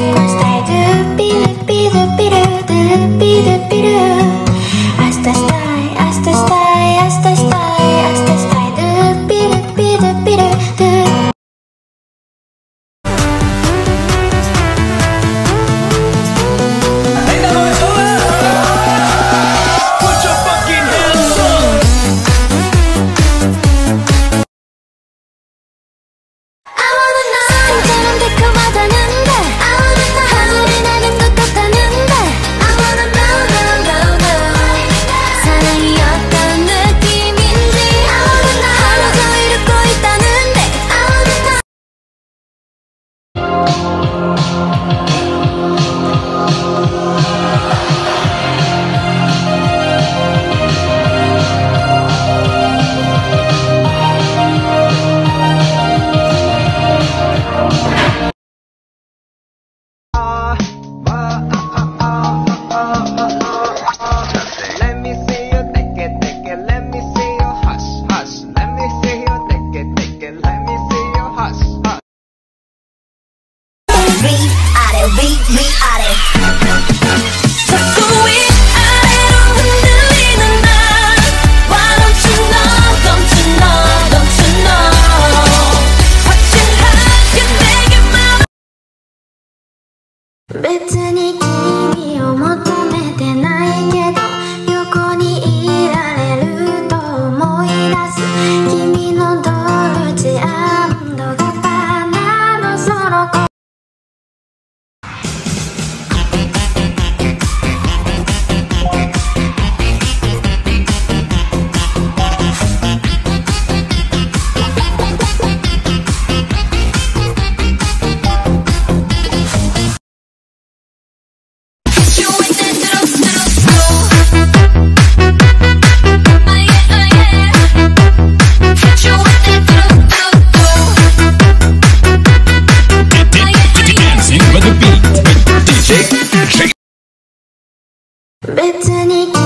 Stay I do Better Better need